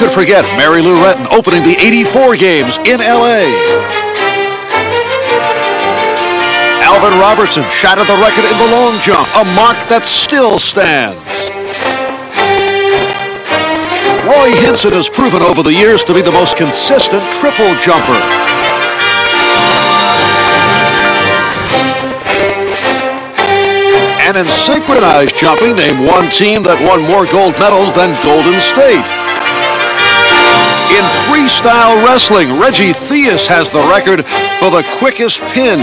could forget Mary Lou Retton opening the 84 games in L.A.? Alvin Robertson shattered the record in the long jump, a mark that still stands. Roy Hinson has proven over the years to be the most consistent triple jumper. And in synchronized jumping, name one team that won more gold medals than Golden State. In freestyle wrestling, Reggie Theus has the record for the quickest pin.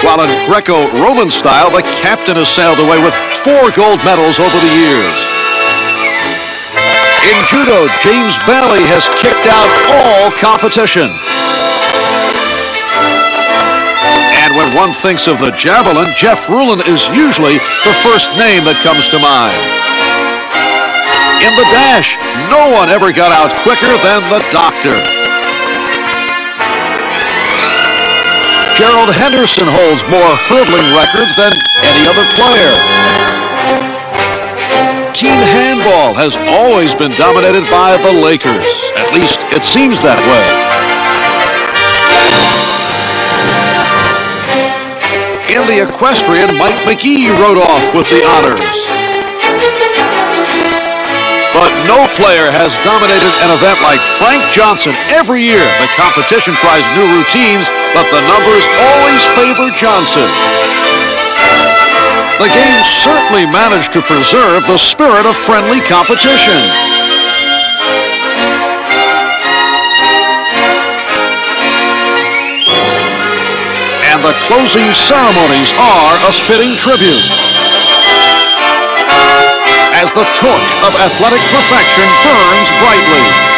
While in Greco-Roman style, the captain has sailed away with four gold medals over the years. In judo, James Bailey has kicked out all competition. And when one thinks of the javelin, Jeff Ruland is usually the first name that comes to mind. In the dash, no one ever got out quicker than the doctor. Gerald Henderson holds more hurdling records than any other player. Team handball has always been dominated by the Lakers. At least it seems that way. In the equestrian, Mike McGee rode off with the honors. But no player has dominated an event like Frank Johnson. Every year, the competition tries new routines, but the numbers always favor Johnson. The game certainly managed to preserve the spirit of friendly competition. And the closing ceremonies are a fitting tribute. As the torch of athletic perfection burns brightly.